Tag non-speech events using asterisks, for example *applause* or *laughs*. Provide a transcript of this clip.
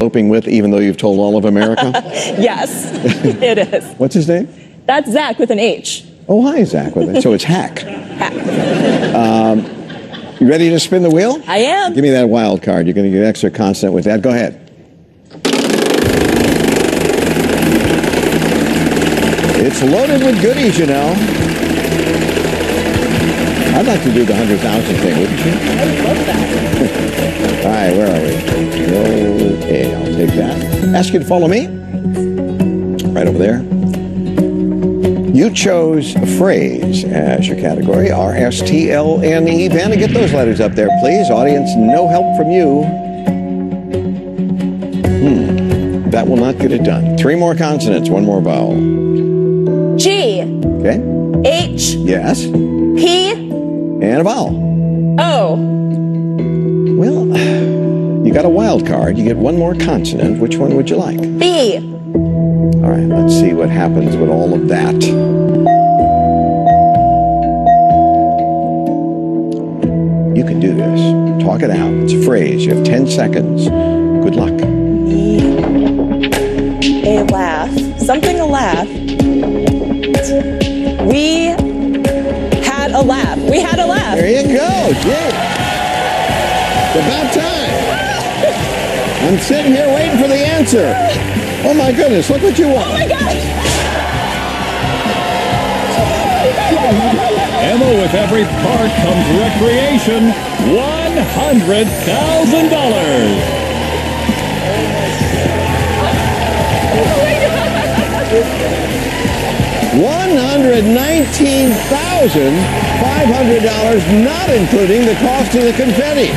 Hoping with, even though you've told all of America. *laughs* Yes, it is. *laughs* What's his name? That's Zach with an H. Oh, hi, Zach. With it. So it's hack. Um, you ready to spin the wheel? I am. Give me that wild card. You're going to get extra consonant with that. Go ahead. It's loaded with goodies, you know. I'd like to do the 100,000 thing, wouldn't you? I would love that. Take that. Ask you to follow me. Right over there. You chose a phrase as your category, R S T L N E. Vanna, get those letters up there, please. Audience, no help from you. Hmm, that will not get it done. Three more consonants, one more vowel. G Okay? H Yes. P And a vowel. O. You got a wild card. You get one more consonant. Which one would you like? B. All right, let's see what happens with all of that. You can do this. Talk it out. It's a phrase. You have 10 seconds. Good luck. A laugh. Something a laugh. We had a laugh. We had a laugh. There you go. It's about time. I'm sitting here waiting for the answer. Oh my goodness, look what you Oh want. my gosh. Emma, with every part comes recreation. $100,000. $119,500, not including the cost of the confetti.